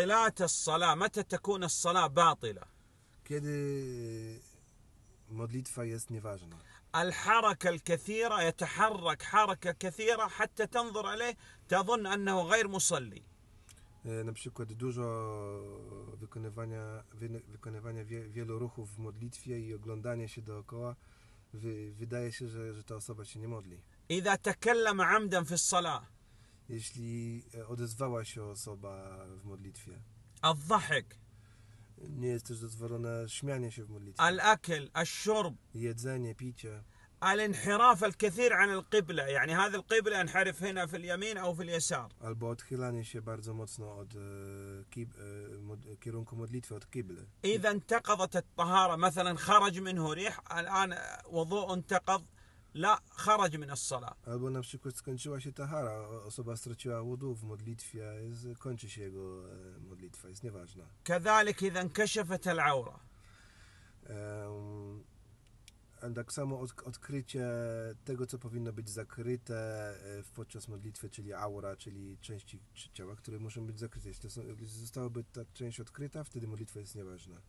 طلات الصلاة متى تكون الصلاة باطلة Kiedy modlitwa jest nieważna. الحركة الكثيرة يتحرك حركة كثيرة حتى تنظر عليه تظن أنه غير مصلي E, Na przykład dużo wykonywania, wy- wykonywania wie, wielu ruchów w modlitwie i oglądanie się dookoła. Wy, wydaje się, że, że ta osoba się nie modli. إذا تكلم عمدا في الصلاة Jeśli e, odezwała się osoba w modlitwie, الضحك nie jest też dozwolone śmianie się w modlitwie. الأكل الشرب Jedzenie, picie, الانحراف الكثير عن القبلة يعني هذه القبلة انحرف هنا في اليمين أو في اليسار albo odchylanie się bardzo mocno od e, kib, e, mod, kierunku modlitwy, od kibly. إذا انتقضت الطهارة مثلا خرج منه ريح الآن وضوء انتقض لا خرج من الصلاة Albo na przykład skończyła się tahara, o- osoba straciła wudu w modlitwie, jest, kończy się jego e, modlitwa, jest nieważna. كذلك إذا انكشفت العورة Em, a tak samo od, odkrycie tego, co powinno być zakryte e, w- podczas modlitwy, czyli aura, czyli części ciała, które muszą być zakryte. Jeśli, to są, jeśli zostałaby ta część odkryta, wtedy modlitwa jest nieważna.